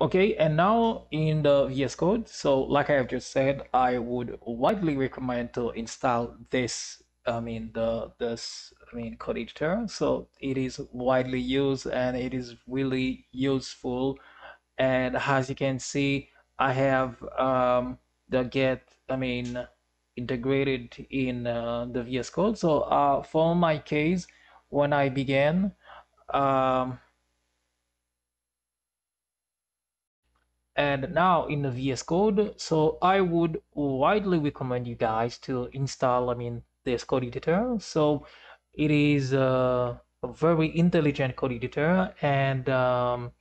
Okay, and now in the VS Code, so like I have just said, I would widely recommend to install this, I mean the this I mean code editor. So it is widely used and it is really useful. And as you can see, I have um, the Git, I mean integrated in uh, the VS Code. So uh, for my case, when I began, um, and now in the VS Code so I would widely recommend you guys to install I mean this code editor. So it is a, a very intelligent code editor and um,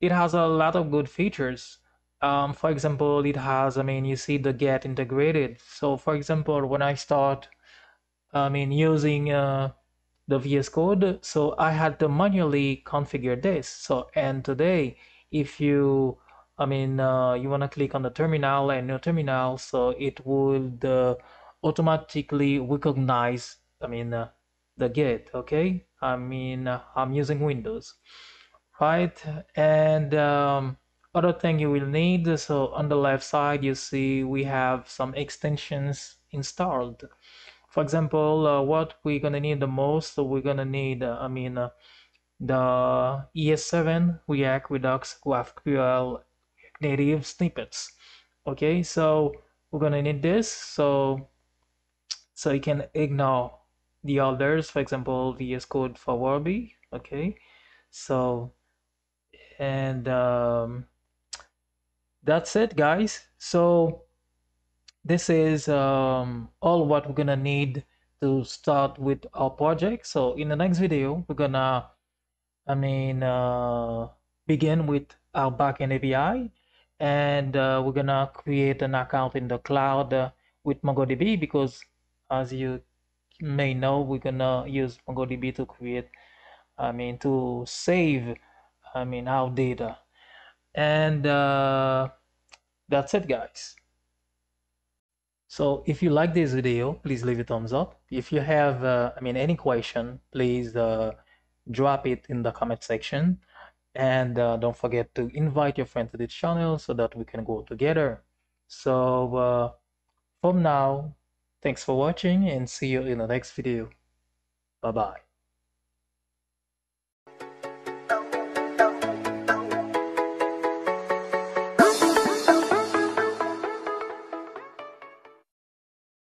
it has a lot of good features. Um, for example it has I mean you see the Git integrated. So for example when I start I mean using uh, the VS Code so I had to manually configure this. So and today if you I mean, uh, you want to click on the terminal and new terminal, so it would uh, automatically recognize, I mean, uh, the Git, okay? I mean, uh, I'm using Windows, right? And um, other thing you will need, so on the left side, you see we have some extensions installed. For example, uh, what we're gonna need the most, so we're gonna need, uh, I mean, the ES7 React Redux GraphQL native snippets. Okay so we're gonna need this. So so you can ignore the others for example VS Code for Warby. okay so and um, that's it guys. So this is um, all what we're gonna need to start with our project. So in the next video we're gonna I mean uh, begin with our backend API and uh, we're gonna create an account in the cloud uh, with MongoDB because as you may know we're gonna use MongoDB to create I mean to save I mean our data. And uh, that's it guys. So if you like this video please leave a thumbs up. If you have uh, I mean any question please uh, drop it in the comment section and uh, don't forget to invite your friend to the channel so that we can go together. So uh, from now thanks for watching and see you in the next video. Bye bye